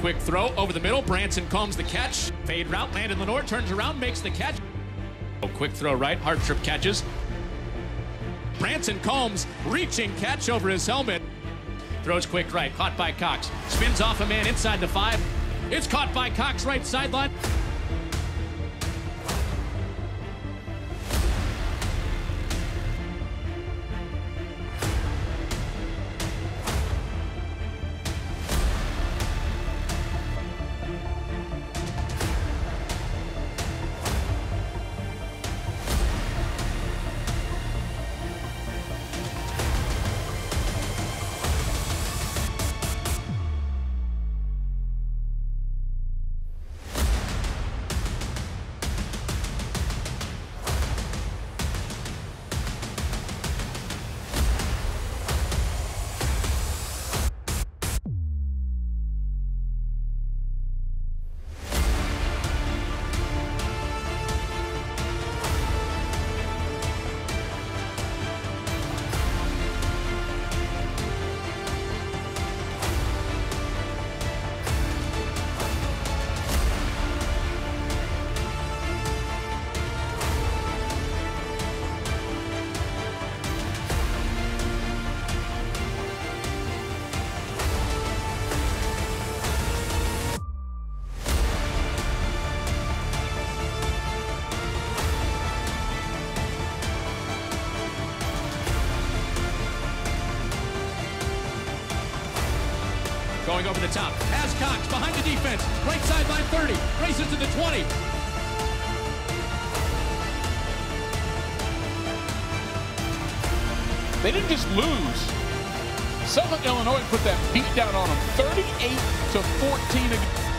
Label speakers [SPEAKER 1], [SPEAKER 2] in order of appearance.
[SPEAKER 1] quick throw over the middle. Branson Combs the catch. Fade route. Landon Lenoir turns around, makes the catch. Oh, quick throw right. Hard trip catches. Branson Combs reaching catch over his helmet. Throws quick right. Caught by Cox. Spins off a man inside the five. It's caught by Cox right sideline. Going over the top. Has Cox behind the defense. Right sideline 30. Races to the 20.
[SPEAKER 2] They didn't just lose. Southern Illinois put that beat down on them, 38 to 14.